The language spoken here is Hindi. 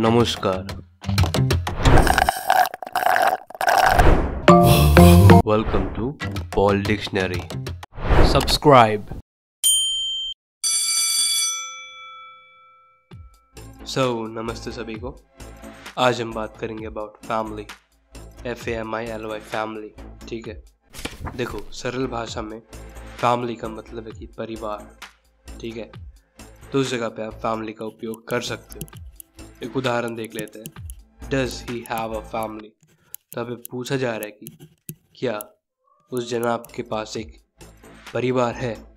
नमस्कार। Welcome to Paul dictionary subscribe so नमस्ते सभी को। आज हम बात करेंगे about family F A M I L Y family ठीक है? देखो, सरल भाषा में फैमिली का मतलब है कि परिवार। ठीक है? तो उस जगह पे आप फैमिली का उपयोग कर सकते हो। एक उदाहरण देख लेते हैं। Does he have a family तो हमें पूछा जा रहा है कि क्या उस जनाब के पास एक परिवार है?